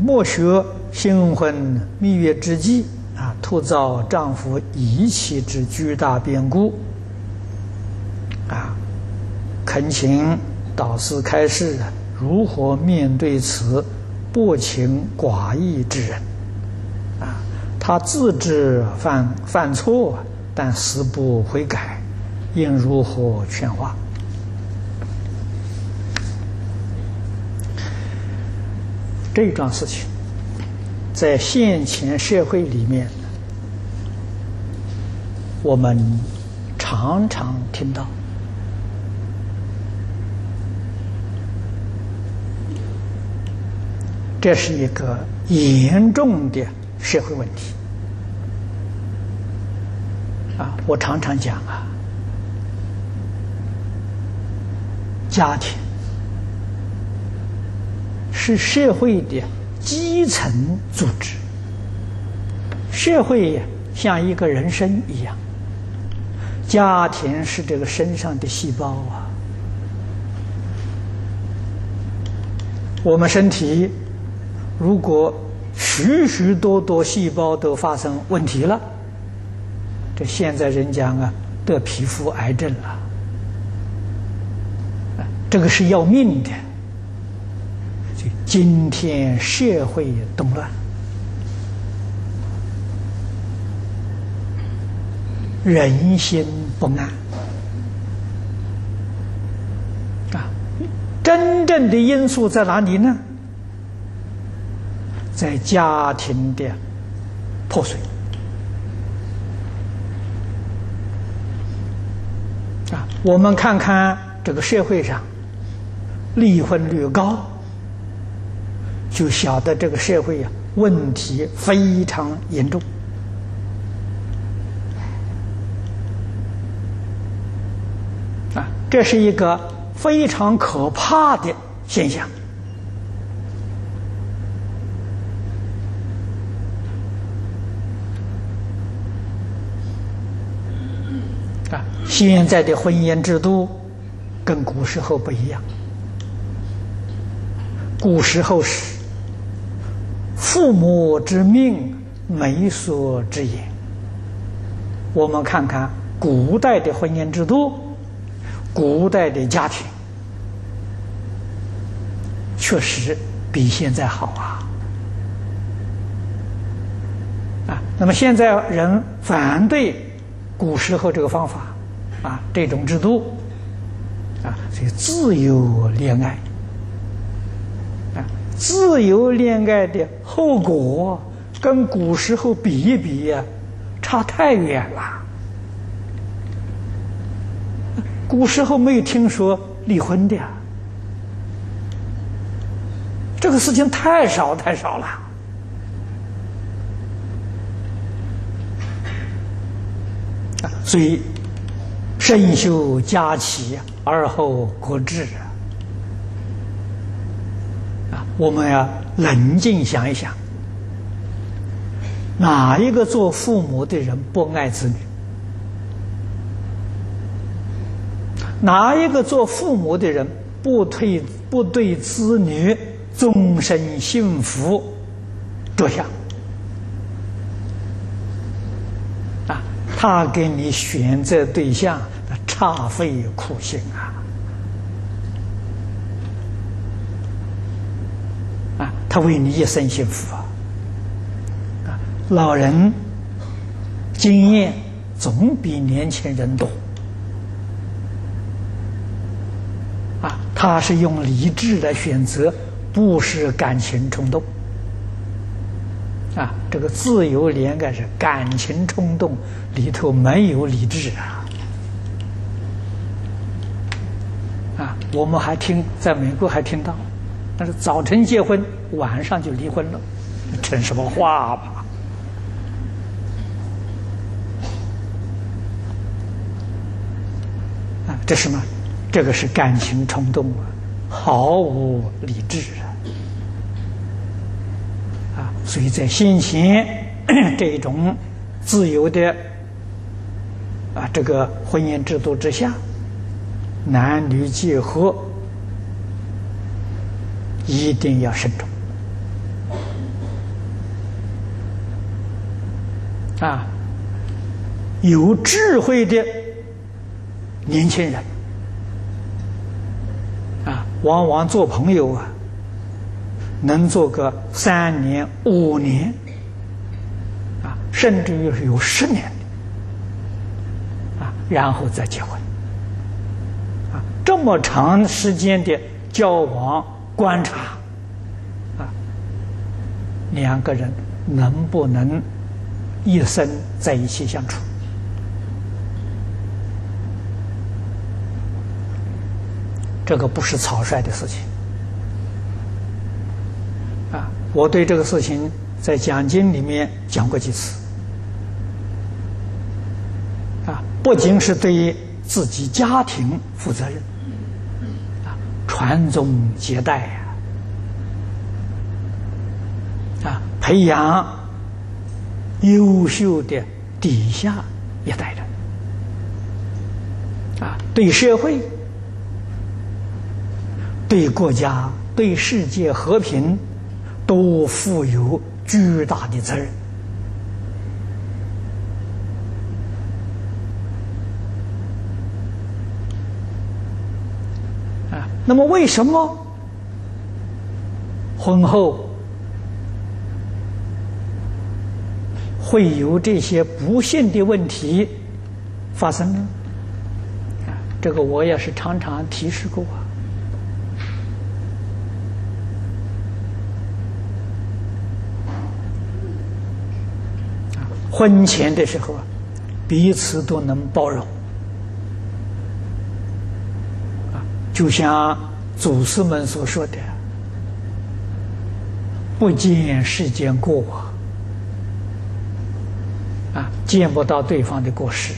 莫学新婚蜜月之际啊，突遭丈夫遗弃之巨大变故啊，恳请导师开示如何面对此薄情寡义之人啊？他自知犯犯错，但死不悔改，应如何劝化？这一桩事情，在现前社会里面，我们常常听到，这是一个严重的社会问题。啊，我常常讲啊，家庭。是社会的基层组织，社会像一个人生一样，家庭是这个身上的细胞啊。我们身体如果许许多多细胞都发生问题了，这现在人讲啊，得皮肤癌症了，这个是要命的。今天社会动乱，人心不安啊！真正的因素在哪里呢？在家庭的破碎啊！我们看看这个社会上离婚率高。就晓得这个社会呀，问题非常严重啊！这是一个非常可怕的现象啊！现在的婚姻制度跟古时候不一样，古时候是。父母之命，媒妁之言。我们看看古代的婚姻制度，古代的家庭，确实比现在好啊！啊，那么现在人反对古时候这个方法，啊，这种制度，啊，所以自由恋爱。自由恋爱的后果跟古时候比一比呀，差太远了。古时候没有听说离婚的，这个事情太少太少了。所以，慎修家齐，而后国治。啊我们要冷静想一想，哪一个做父母的人不爱子女？哪一个做父母的人不推不对子女终身幸福着想？啊，他给你选择对象，差费苦心啊！他为你一生幸福啊！啊，老人经验总比年轻人多啊，他是用理智来选择，不是感情冲动啊。这个自由恋爱是感情冲动里头没有理智啊！啊，我们还听在美国还听到。但是早晨结婚，晚上就离婚了，成什么话吧？啊，这什么？这个是感情冲动啊，毫无理智啊！啊，所以在先前 这种自由的啊这个婚姻制度之下，男女结合。一定要慎重啊，有智慧的年轻人啊，往往做朋友啊，能做个三年、五年啊，甚至于是有十年的啊，然后再结婚啊，这么长时间的交往观察啊，两个人能不能？一生在一起相处，这个不是草率的事情啊！我对这个事情在讲经里面讲过几次啊，不仅是对自己家庭负责任啊，传宗接代呀，啊，培养。优秀的底下一代人啊，对社会、对国家、对世界和平都负有巨大的责任啊。那么，为什么婚后？会有这些不幸的问题发生？啊，这个我也是常常提示过啊。婚前的时候啊，彼此都能包容啊，就像祖师们所说的：“不见世间过往。”啊，见不到对方的过失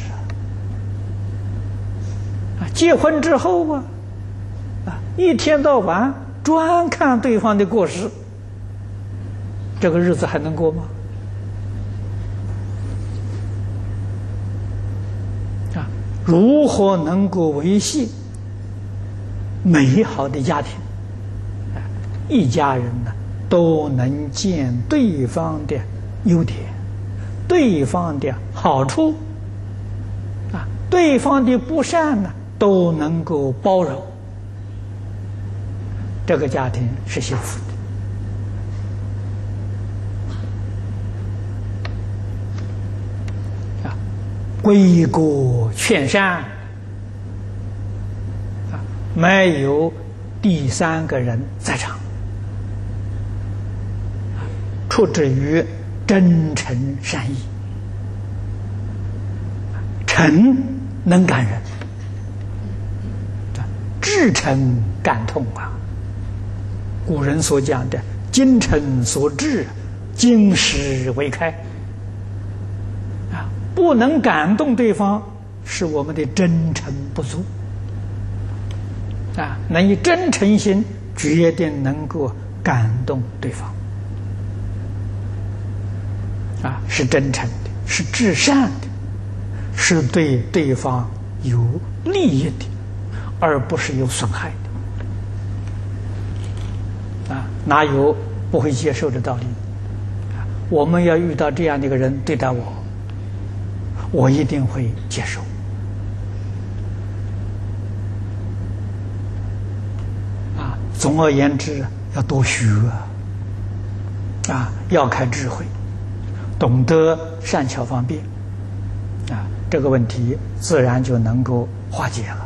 啊！结婚之后啊，啊，一天到晚专看对方的过失，这个日子还能过吗？啊，如何能够维系美好的家庭？啊，一家人呢都能见对方的优点。对方的好处，啊，对方的不善呢，都能够包容，这个家庭是幸福的。啊，归国劝善，啊，没有第三个人在场，出之于。真诚善意，诚能感人，至诚感痛啊！古人所讲的“精诚所至，金石为开”，啊，不能感动对方，是我们的真诚不足啊！能以真诚心，决定能够感动对方。啊，是真诚的，是至善的，是对对方有利益的，而不是有损害的。啊，哪有不会接受的道理？我们要遇到这样的一个人对待我，我一定会接受。啊，总而言之，要多学啊，要开智慧。懂得善巧方便，啊，这个问题自然就能够化解了。